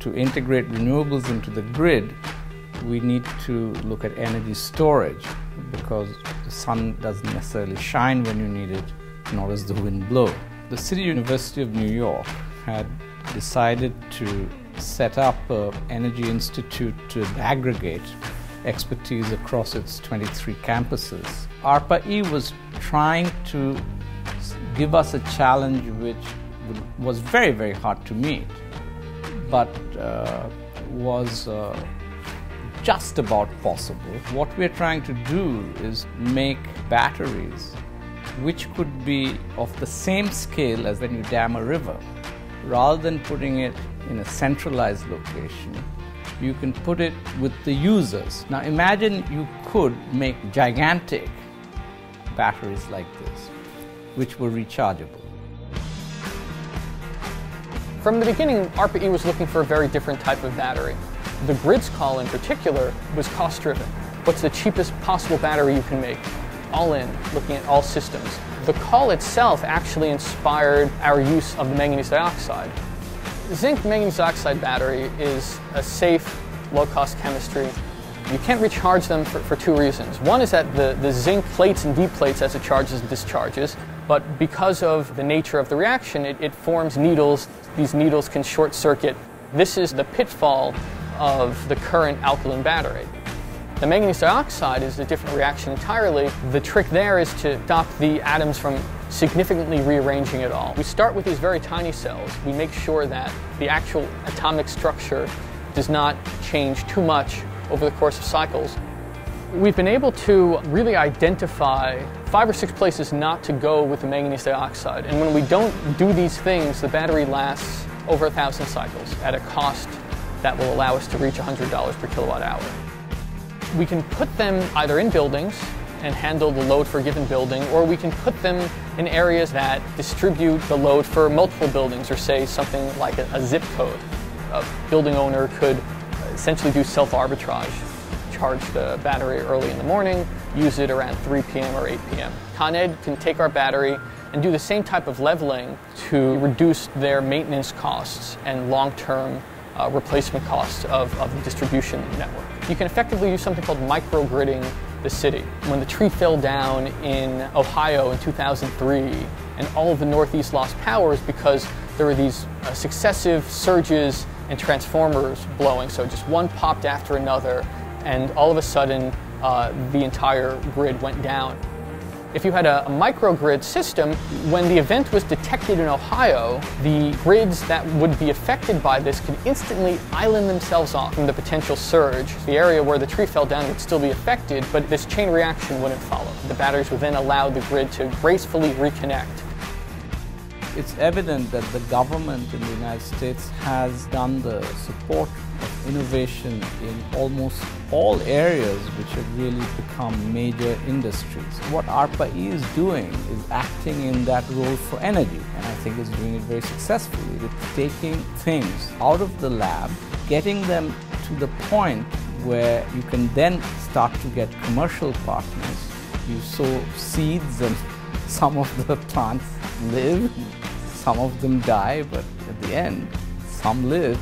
to integrate renewables into the grid, we need to look at energy storage because the sun doesn't necessarily shine when you need it, nor does the wind blow. The City University of New York had decided to set up an energy institute to aggregate expertise across its 23 campuses. ARPA-E was trying to give us a challenge which was very, very hard to meet, but uh, was uh, just about possible. What we're trying to do is make batteries which could be of the same scale as when you dam a river. Rather than putting it in a centralized location, you can put it with the users. Now imagine you could make gigantic batteries like this, which were rechargeable. From the beginning, ARPA-E was looking for a very different type of battery. The grids call in particular was cost driven. What's the cheapest possible battery you can make? All in, looking at all systems. The call itself actually inspired our use of the manganese dioxide. Zinc manganese dioxide battery is a safe, low-cost chemistry. You can't recharge them for, for two reasons. One is that the, the zinc plates and deplates as it charges and discharges, but because of the nature of the reaction, it, it forms needles. These needles can short circuit. This is the pitfall of the current alkaline battery. The manganese dioxide is a different reaction entirely. The trick there is to stop the atoms from significantly rearranging it all. We start with these very tiny cells. We make sure that the actual atomic structure does not change too much over the course of cycles. We've been able to really identify five or six places not to go with the manganese dioxide. And when we don't do these things, the battery lasts over a thousand cycles at a cost that will allow us to reach $100 per kilowatt hour. We can put them either in buildings and handle the load for a given building, or we can put them in areas that distribute the load for multiple buildings, or say something like a, a zip code. A building owner could essentially do self-arbitrage, charge the battery early in the morning, use it around 3 p.m. or 8 p.m. Con Ed can take our battery and do the same type of leveling to reduce their maintenance costs and long-term uh, replacement costs of, of the distribution network. You can effectively use something called microgridding the city. When the tree fell down in Ohio in 2003 and all of the Northeast lost power is because there were these uh, successive surges and transformers blowing. So just one popped after another and all of a sudden uh, the entire grid went down. If you had a, a, microgrid system, when the event was detected in Ohio, the grids that would be affected by this could instantly island themselves off from the potential surge. The area where the tree fell down would still be affected, but this chain reaction wouldn't follow. The batteries would then allow the grid to gracefully reconnect. It's evident that the government in the United States has done the support innovation in almost all areas which have really become major industries. What ARPA-E is doing is acting in that role for energy, and I think it's doing it very successfully. It's taking things out of the lab, getting them to the point where you can then start to get commercial partners. You sow seeds and some of the plants live, some of them die, but at the end, some live